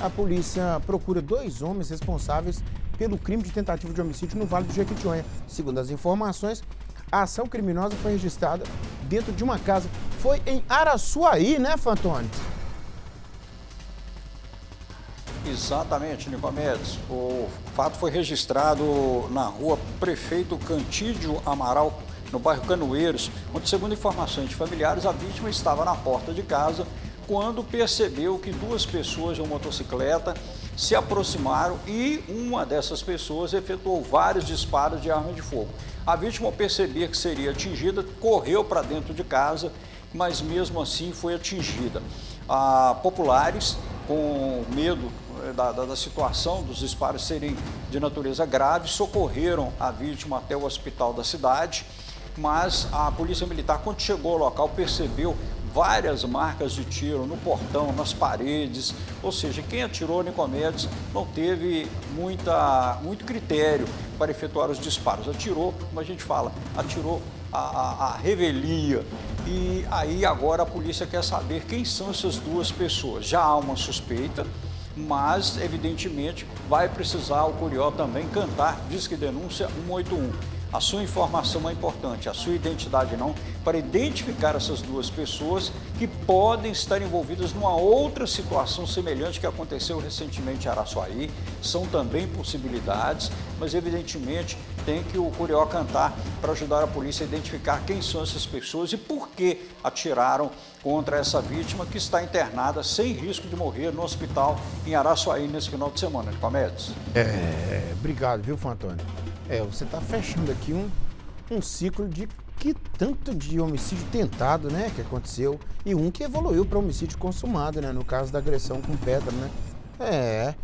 A polícia procura dois homens responsáveis pelo crime de tentativa de homicídio no Vale do Jequitinhonha. Segundo as informações, a ação criminosa foi registrada dentro de uma casa. Foi em Araçuaí, né, Fantoni? Exatamente, Nicomedes. O fato foi registrado na rua Prefeito Cantídio Amaral, no bairro Canoeiros, onde, segundo informações de familiares, a vítima estava na porta de casa quando percebeu que duas pessoas de uma motocicleta se aproximaram e uma dessas pessoas efetuou vários disparos de arma de fogo. A vítima, ao perceber que seria atingida, correu para dentro de casa, mas mesmo assim foi atingida. Ah, populares, com medo eh, da, da, da, situação dos disparos serem de natureza grave, socorreram a vítima até o hospital da cidade, mas a polícia militar, quando chegou ao local, percebeu várias marcas de tiro no portão, nas paredes, ou seja, quem atirou Nicomedes não teve muita, muito critério para efetuar os disparos. Atirou, como a gente fala, atirou a, a, a revelia. E aí agora a polícia quer saber quem são essas duas pessoas. Já há uma suspeita, mas evidentemente vai precisar o Curió também cantar, diz que denúncia 181. A sua informação é importante, a sua identidade não, para identificar essas duas pessoas que podem estar envolvidas numa outra situação semelhante que aconteceu recentemente em Araçuaí. São também possibilidades, mas evidentemente tem que o Curió cantar para ajudar a polícia a identificar quem são essas pessoas e por que atiraram contra essa vítima que está internada sem risco de morrer no hospital em Araçuaí nesse final de semana, Nicomedes. É, obrigado, viu, Fantônio? É, você está fechando aqui um, um ciclo de que tanto de homicídio tentado, né, que aconteceu, e um que evoluiu para homicídio consumado, né, no caso da agressão com pedra, né? É,